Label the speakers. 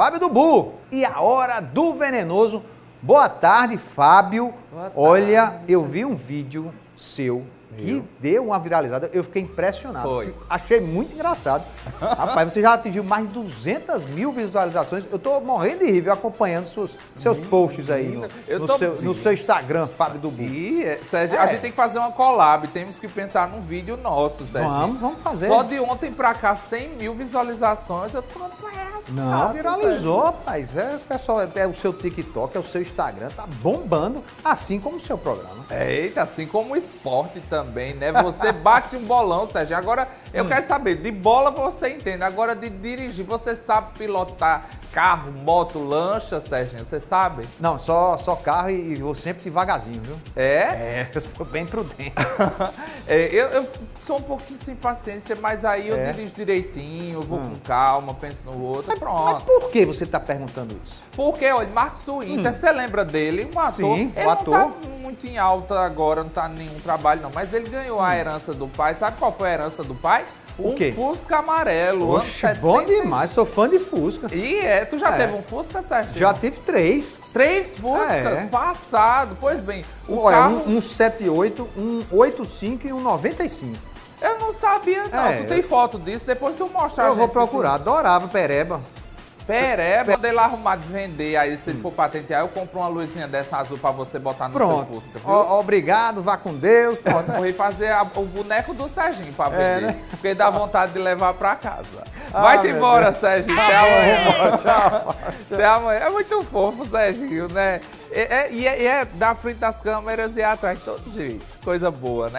Speaker 1: Fábio do Bu e a hora do venenoso. Boa tarde, Fábio.
Speaker 2: Boa tarde.
Speaker 1: Olha, eu vi um vídeo seu que deu uma viralizada. Eu fiquei impressionado.
Speaker 2: Foi.
Speaker 1: Achei muito engraçado. Rapaz, você já atingiu mais de 200 mil visualizações. Eu tô morrendo de rir, viu, acompanhando seus, seus posts aí no, no
Speaker 2: tô
Speaker 1: seu, no seu Instagram, Fábio do.
Speaker 2: E, é, Sérgio,
Speaker 1: É.
Speaker 2: a gente tem que fazer uma collab, temos que pensar num vídeo nosso, Sérgio.
Speaker 1: Vamos, vamos fazer.
Speaker 2: Só de ontem pra cá, 100 mil visualizações, eu tô ameaçado,
Speaker 1: Não, viralizou, rapaz. É, pessoal, é o seu TikTok, é o seu Instagram, tá bombando, assim como o seu programa.
Speaker 2: Sérgio. Eita, assim como o esporte também, né? Você bate um bolão, Sérgio. Agora,
Speaker 1: Hum.
Speaker 2: eu quero saber, de bola você entende, agora de dirigir, você sabe pilotar carro, moto, lancha, Sérgio? Você sabe?
Speaker 1: Não, só, só carro e, vou sempre devagarzinho, viu?
Speaker 2: É?
Speaker 1: É, eu sou bem prudente.
Speaker 2: É, eu, eu sou um pouquinho sem paciência, mas aí eu
Speaker 1: É.
Speaker 2: dirijo direitinho, vou com calma, penso no outro,
Speaker 1: Mas
Speaker 2: pronto.
Speaker 1: por que você tá perguntando isso?
Speaker 2: Porque, olha, Marcos Winter, você lembra dele? Um ator.
Speaker 1: Sim, o
Speaker 2: não
Speaker 1: ator.
Speaker 2: tá muito em alta agora, não tá nenhum trabalho não, mas ele ganhou a herança do pai. Sabe qual foi a herança do pai?
Speaker 1: O
Speaker 2: um
Speaker 1: quê?
Speaker 2: Fusca amarelo.
Speaker 1: Oxe, bom
Speaker 2: 70.
Speaker 1: demais, sou fã de Fusca.
Speaker 2: E é, tu já
Speaker 1: É.
Speaker 2: teve um Fusca, Sérgio?
Speaker 1: Já tive três.
Speaker 2: Três Fuscas
Speaker 1: É.
Speaker 2: passado. Pois bem, o
Speaker 1: Olha,
Speaker 2: carro...
Speaker 1: um, um 78, um 85 e um 95.
Speaker 2: Eu não sabia não,
Speaker 1: É,
Speaker 2: tu tem
Speaker 1: eu-
Speaker 2: foto disso, depois tu mostra a
Speaker 1: eu vou procurar, adorava Pereba.
Speaker 2: Pereba, quando ele arrumar de vender, aí se ele for patentear, eu compro uma luzinha dessa azul pra você botar no
Speaker 1: Pronto.
Speaker 2: seu Fusca, viu?
Speaker 1: Ó, obrigado, vá com Deus. Pronto.
Speaker 2: Corri fazer a- o boneco do Serginho pra
Speaker 1: É,
Speaker 2: vender.
Speaker 1: né?
Speaker 2: Porque dá vontade de levar pra casa.
Speaker 1: Ah,
Speaker 2: Vai-te embora,
Speaker 1: Deus.
Speaker 2: Serginho. Até amanhã. Tchau. Até amanhã. É muito fofo, Serginho, né? É- é- e, é, e é da frente das câmeras e é atrás de todo jeito. Coisa boa, né?